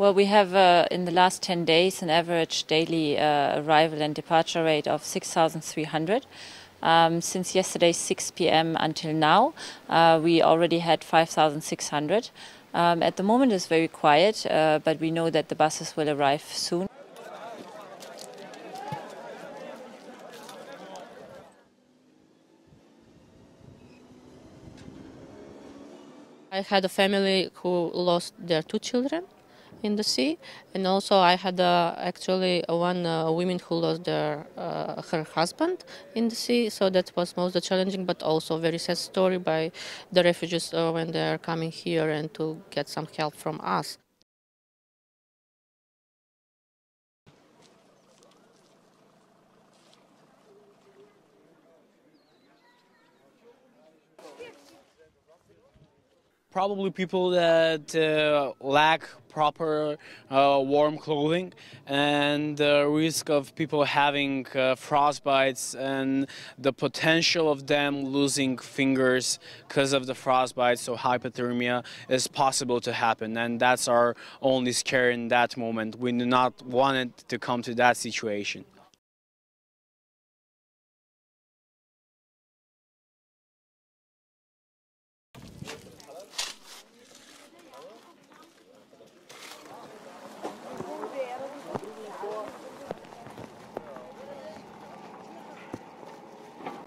Well, we have uh, in the last 10 days an average daily uh, arrival and departure rate of 6,300. Um, since yesterday 6 p.m. until now, uh, we already had 5,600. Um, at the moment, it's very quiet, uh, but we know that the buses will arrive soon. I had a family who lost their two children in the sea, and also I had uh, actually one uh, woman who lost their uh, her husband in the sea. So that was most challenging, but also very sad story by the refugees uh, when they are coming here and to get some help from us. Probably people that uh, lack proper uh, warm clothing and the risk of people having uh, frostbites and the potential of them losing fingers because of the frostbite, so hypothermia is possible to happen. And that's our only scare in that moment. We do not want it to come to that situation.